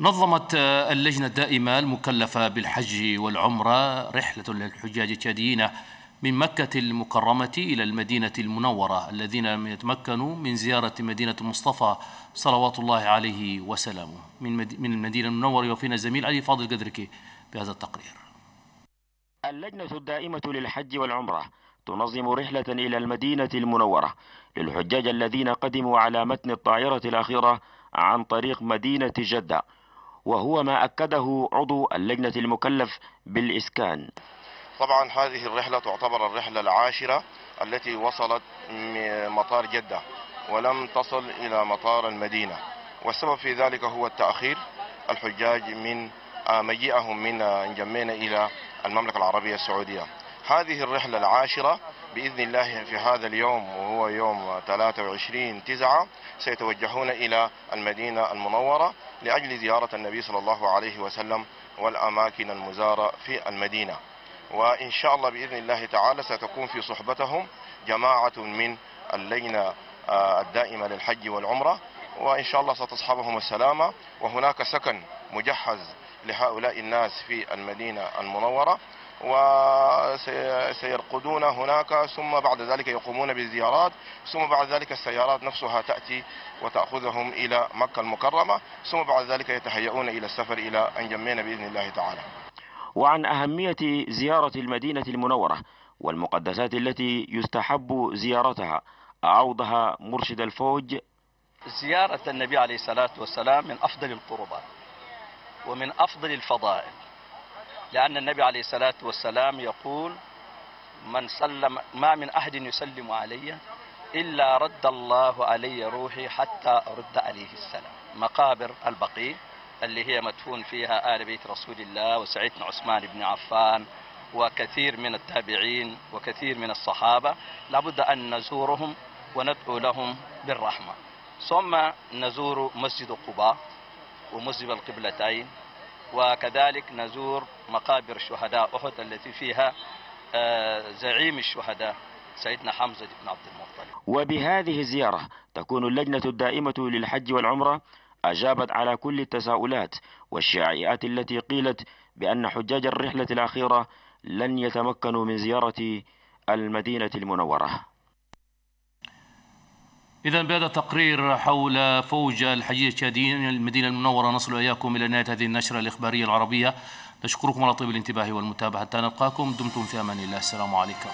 نظمت اللجنة الدائمة المكلفة بالحج والعمرة رحلة للحجاج الشاديين من مكة المكرمة إلى المدينة المنورة الذين لم يتمكنوا من زيارة مدينة المصطفى صلوات الله عليه وسلامه. من المدينة المنورة يوفينا الزميل علي فاضل قدركي بهذا التقرير. اللجنة الدائمة للحج والعمرة تنظم رحلة إلى المدينة المنورة للحجاج الذين قدموا على متن الطائرة الأخيرة عن طريق مدينة جدة وهو ما أكده عضو اللجنة المكلف بالإسكان. طبعا هذه الرحلة تعتبر الرحلة العاشرة التي وصلت مطار جدة ولم تصل إلى مطار المدينة والسبب في ذلك هو التأخير الحجاج من مجيئهم من جمينا إلى المملكة العربية السعودية. هذه الرحلة العاشرة بإذن الله في هذا اليوم وهو يوم 23 تسعة سيتوجهون إلى المدينة المنورة لأجل زيارة النبي صلى الله عليه وسلم والأماكن المزارة في المدينة. وإن شاء الله بإذن الله تعالى ستكون في صحبتهم جماعة من اللجنة الدائمة للحج والعمرة وإن شاء الله ستصحبهم السلامة وهناك سكن مجهز لهؤلاء الناس في المدينة المنورة وسيرقدون هناك ثم بعد ذلك يقومون بالزيارات ثم بعد ذلك السيارات نفسها تأتي وتأخذهم إلى مكة المكرمة ثم بعد ذلك يتهيئون إلى السفر إلى أنجمين بإذن الله تعالى. وعن أهمية زيارة المدينة المنورة والمقدسات التي يستحب زيارتها أعوضها مرشد الفوج. زيارة النبي عليه الصلاة والسلام من أفضل القربات. ومن أفضل الفضائل لأن النبي عليه الصلاة والسلام يقول من سلم ما من أحد يسلم علي إلا رد الله علي روحي حتى أرد عليه السلام. مقابر البقيع اللي هي مدفون فيها آل بيت رسول الله وسعيدنا عثمان بن عفان وكثير من التابعين وكثير من الصحابة لابد أن نزورهم وندعو لهم بالرحمة. ثم نزور مسجد قباء. ومسجد القبلتين وكذلك نزور مقابر شهداء أحد التي فيها زعيم الشهداء سيدنا حمزة بن عبد المطلب. وبهذه الزيارة تكون اللجنة الدائمة للحج والعمرة أجابت على كل التساؤلات والشائعات التي قيلت بأن حجاج الرحلة الأخيرة لن يتمكنوا من زيارة المدينة المنورة. إذا بهذا التقرير حول فوج الحجية الشاديين المدينة المنورة نصل إياكم إلى نهاية هذه النشرة الإخبارية العربية. نشكركم على طيب الانتباه والمتابعة. حتى نلقاكم دمتم في أمان الله. السلام عليكم.